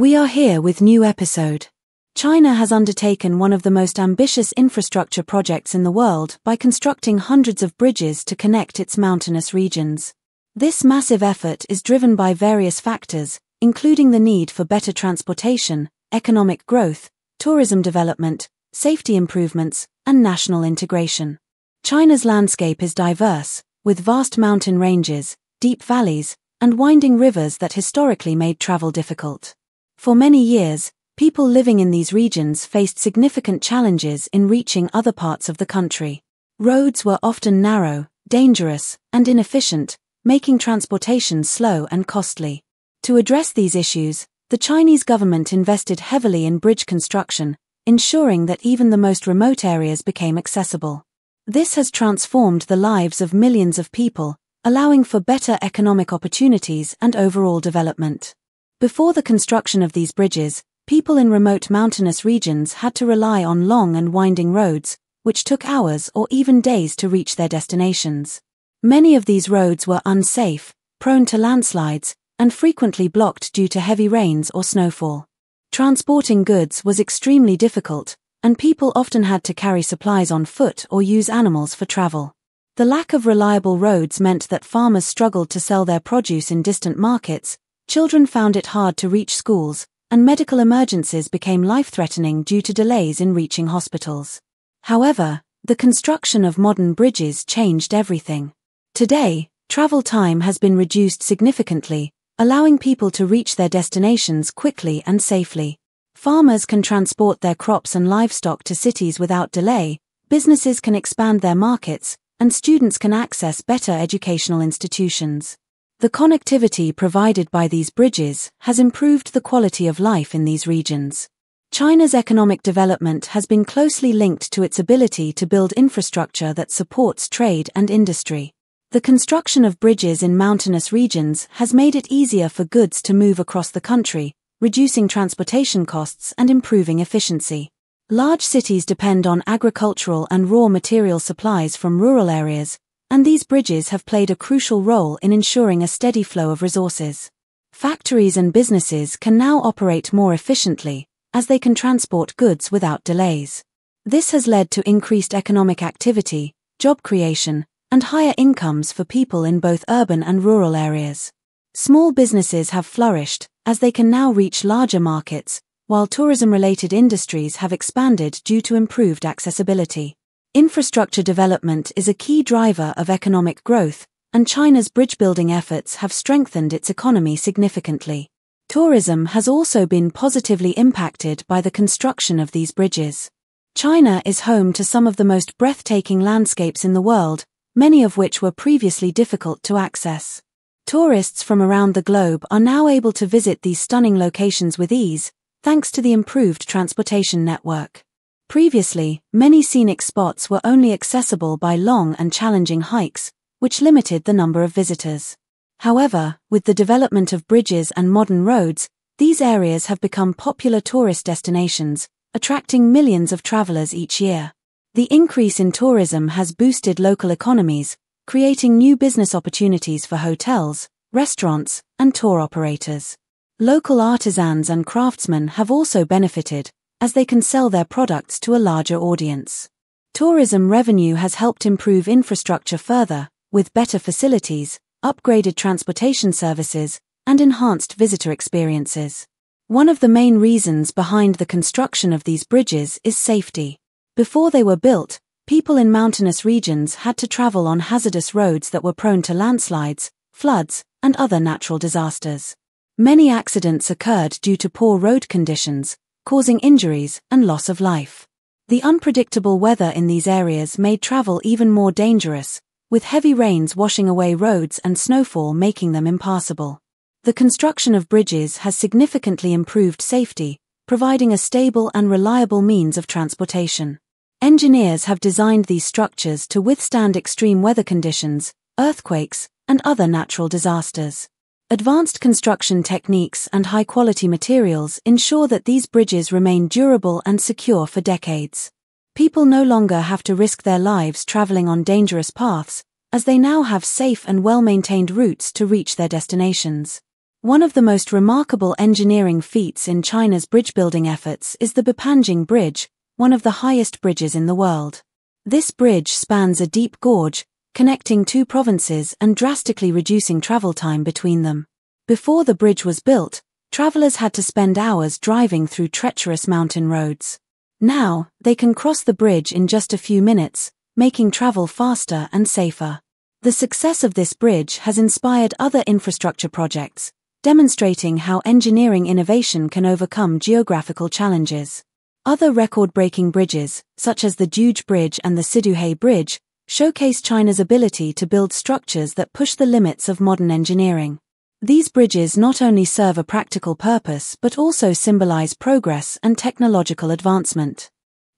We are here with new episode. China has undertaken one of the most ambitious infrastructure projects in the world by constructing hundreds of bridges to connect its mountainous regions. This massive effort is driven by various factors, including the need for better transportation, economic growth, tourism development, safety improvements, and national integration. China's landscape is diverse, with vast mountain ranges, deep valleys, and winding rivers that historically made travel difficult. For many years, people living in these regions faced significant challenges in reaching other parts of the country. Roads were often narrow, dangerous, and inefficient, making transportation slow and costly. To address these issues, the Chinese government invested heavily in bridge construction, ensuring that even the most remote areas became accessible. This has transformed the lives of millions of people, allowing for better economic opportunities and overall development. Before the construction of these bridges, people in remote mountainous regions had to rely on long and winding roads, which took hours or even days to reach their destinations. Many of these roads were unsafe, prone to landslides, and frequently blocked due to heavy rains or snowfall. Transporting goods was extremely difficult, and people often had to carry supplies on foot or use animals for travel. The lack of reliable roads meant that farmers struggled to sell their produce in distant markets, children found it hard to reach schools, and medical emergencies became life-threatening due to delays in reaching hospitals. However, the construction of modern bridges changed everything. Today, travel time has been reduced significantly, allowing people to reach their destinations quickly and safely. Farmers can transport their crops and livestock to cities without delay, businesses can expand their markets, and students can access better educational institutions. The connectivity provided by these bridges has improved the quality of life in these regions. China's economic development has been closely linked to its ability to build infrastructure that supports trade and industry. The construction of bridges in mountainous regions has made it easier for goods to move across the country, reducing transportation costs and improving efficiency. Large cities depend on agricultural and raw material supplies from rural areas, and these bridges have played a crucial role in ensuring a steady flow of resources. Factories and businesses can now operate more efficiently, as they can transport goods without delays. This has led to increased economic activity, job creation, and higher incomes for people in both urban and rural areas. Small businesses have flourished, as they can now reach larger markets, while tourism-related industries have expanded due to improved accessibility. Infrastructure development is a key driver of economic growth, and China's bridge building efforts have strengthened its economy significantly. Tourism has also been positively impacted by the construction of these bridges. China is home to some of the most breathtaking landscapes in the world, many of which were previously difficult to access. Tourists from around the globe are now able to visit these stunning locations with ease, thanks to the improved transportation network. Previously, many scenic spots were only accessible by long and challenging hikes, which limited the number of visitors. However, with the development of bridges and modern roads, these areas have become popular tourist destinations, attracting millions of travelers each year. The increase in tourism has boosted local economies, creating new business opportunities for hotels, restaurants, and tour operators. Local artisans and craftsmen have also benefited, as they can sell their products to a larger audience. Tourism revenue has helped improve infrastructure further, with better facilities, upgraded transportation services, and enhanced visitor experiences. One of the main reasons behind the construction of these bridges is safety. Before they were built, people in mountainous regions had to travel on hazardous roads that were prone to landslides, floods, and other natural disasters. Many accidents occurred due to poor road conditions, causing injuries and loss of life. The unpredictable weather in these areas made travel even more dangerous, with heavy rains washing away roads and snowfall making them impassable. The construction of bridges has significantly improved safety, providing a stable and reliable means of transportation. Engineers have designed these structures to withstand extreme weather conditions, earthquakes, and other natural disasters. Advanced construction techniques and high quality materials ensure that these bridges remain durable and secure for decades. People no longer have to risk their lives traveling on dangerous paths, as they now have safe and well maintained routes to reach their destinations. One of the most remarkable engineering feats in China's bridge building efforts is the Beipanjiang Bridge, one of the highest bridges in the world. This bridge spans a deep gorge, connecting two provinces and drastically reducing travel time between them. Before the bridge was built, travelers had to spend hours driving through treacherous mountain roads. Now, they can cross the bridge in just a few minutes, making travel faster and safer. The success of this bridge has inspired other infrastructure projects, demonstrating how engineering innovation can overcome geographical challenges. Other record-breaking bridges, such as the Juge Bridge and the Siduhe Bridge, showcase China's ability to build structures that push the limits of modern engineering. These bridges not only serve a practical purpose but also symbolize progress and technological advancement.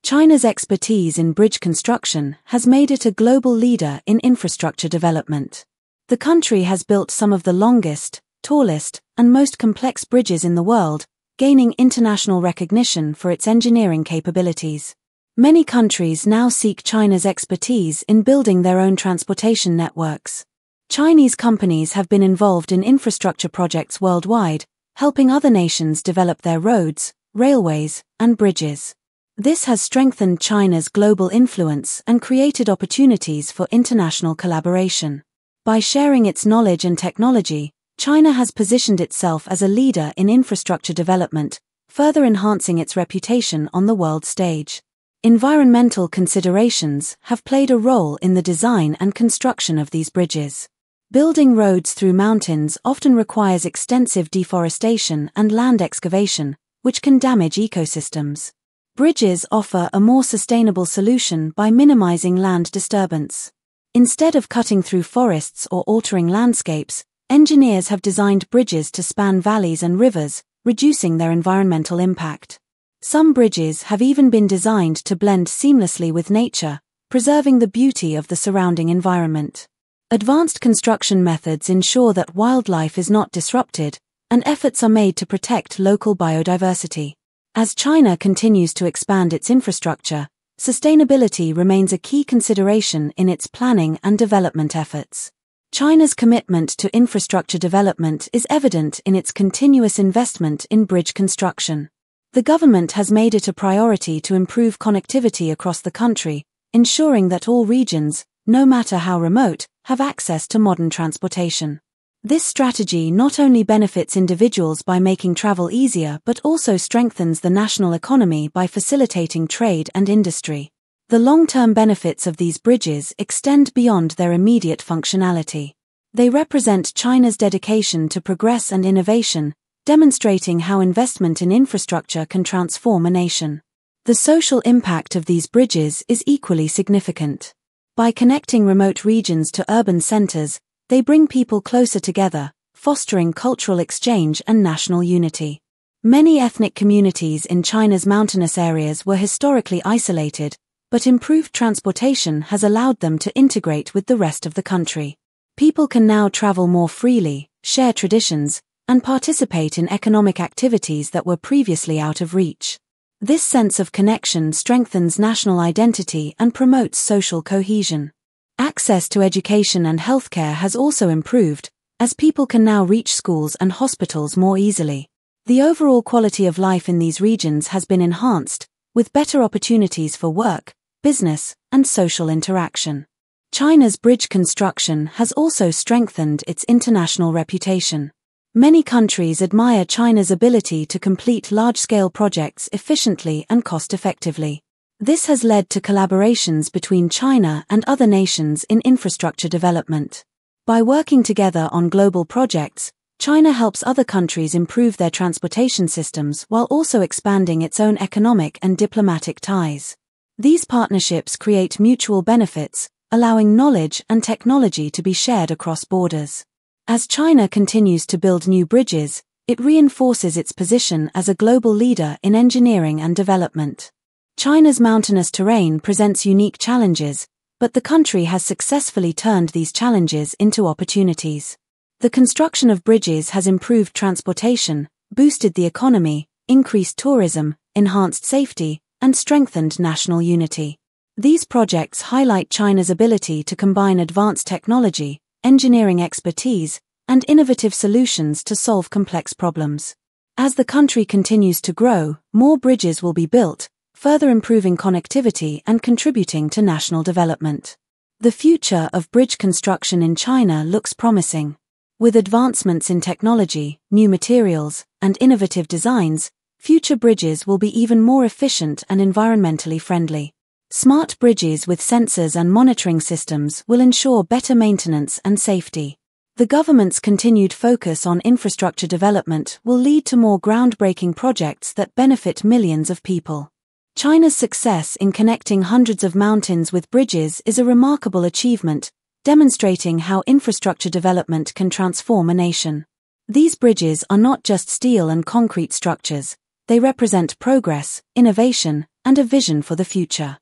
China's expertise in bridge construction has made it a global leader in infrastructure development. The country has built some of the longest, tallest, and most complex bridges in the world, gaining international recognition for its engineering capabilities. Many countries now seek China's expertise in building their own transportation networks. Chinese companies have been involved in infrastructure projects worldwide, helping other nations develop their roads, railways, and bridges. This has strengthened China's global influence and created opportunities for international collaboration. By sharing its knowledge and technology, China has positioned itself as a leader in infrastructure development, further enhancing its reputation on the world stage. Environmental considerations have played a role in the design and construction of these bridges. Building roads through mountains often requires extensive deforestation and land excavation, which can damage ecosystems. Bridges offer a more sustainable solution by minimizing land disturbance. Instead of cutting through forests or altering landscapes, engineers have designed bridges to span valleys and rivers, reducing their environmental impact. Some bridges have even been designed to blend seamlessly with nature, preserving the beauty of the surrounding environment. Advanced construction methods ensure that wildlife is not disrupted, and efforts are made to protect local biodiversity. As China continues to expand its infrastructure, sustainability remains a key consideration in its planning and development efforts. China's commitment to infrastructure development is evident in its continuous investment in bridge construction. The government has made it a priority to improve connectivity across the country, ensuring that all regions, no matter how remote, have access to modern transportation. This strategy not only benefits individuals by making travel easier but also strengthens the national economy by facilitating trade and industry. The long-term benefits of these bridges extend beyond their immediate functionality. They represent China's dedication to progress and innovation, demonstrating how investment in infrastructure can transform a nation. The social impact of these bridges is equally significant. By connecting remote regions to urban centers, they bring people closer together, fostering cultural exchange and national unity. Many ethnic communities in China's mountainous areas were historically isolated, but improved transportation has allowed them to integrate with the rest of the country. People can now travel more freely, share traditions, and participate in economic activities that were previously out of reach. This sense of connection strengthens national identity and promotes social cohesion. Access to education and healthcare has also improved, as people can now reach schools and hospitals more easily. The overall quality of life in these regions has been enhanced, with better opportunities for work, business, and social interaction. China's bridge construction has also strengthened its international reputation. Many countries admire China's ability to complete large-scale projects efficiently and cost-effectively. This has led to collaborations between China and other nations in infrastructure development. By working together on global projects, China helps other countries improve their transportation systems while also expanding its own economic and diplomatic ties. These partnerships create mutual benefits, allowing knowledge and technology to be shared across borders. As China continues to build new bridges, it reinforces its position as a global leader in engineering and development. China's mountainous terrain presents unique challenges, but the country has successfully turned these challenges into opportunities. The construction of bridges has improved transportation, boosted the economy, increased tourism, enhanced safety, and strengthened national unity. These projects highlight China's ability to combine advanced technology, engineering expertise, and innovative solutions to solve complex problems. As the country continues to grow, more bridges will be built, further improving connectivity and contributing to national development. The future of bridge construction in China looks promising. With advancements in technology, new materials, and innovative designs, future bridges will be even more efficient and environmentally friendly. Smart bridges with sensors and monitoring systems will ensure better maintenance and safety. The government's continued focus on infrastructure development will lead to more groundbreaking projects that benefit millions of people. China's success in connecting hundreds of mountains with bridges is a remarkable achievement, demonstrating how infrastructure development can transform a nation. These bridges are not just steel and concrete structures, they represent progress, innovation, and a vision for the future.